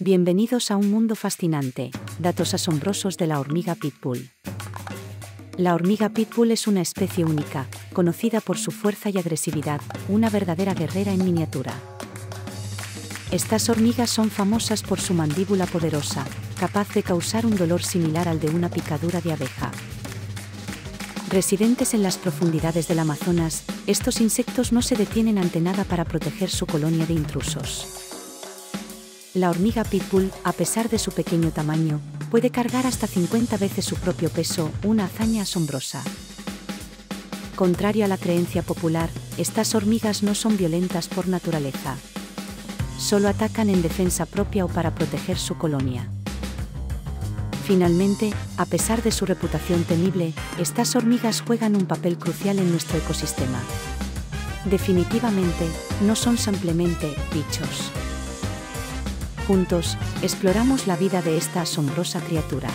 Bienvenidos a un mundo fascinante, datos asombrosos de la hormiga pitbull. La hormiga pitbull es una especie única, conocida por su fuerza y agresividad, una verdadera guerrera en miniatura. Estas hormigas son famosas por su mandíbula poderosa, capaz de causar un dolor similar al de una picadura de abeja. Residentes en las profundidades del Amazonas, estos insectos no se detienen ante nada para proteger su colonia de intrusos. La hormiga pitbull, a pesar de su pequeño tamaño, puede cargar hasta 50 veces su propio peso, una hazaña asombrosa. Contrario a la creencia popular, estas hormigas no son violentas por naturaleza. Solo atacan en defensa propia o para proteger su colonia. Finalmente, a pesar de su reputación temible, estas hormigas juegan un papel crucial en nuestro ecosistema. Definitivamente, no son simplemente bichos. Juntos, exploramos la vida de esta asombrosa criatura.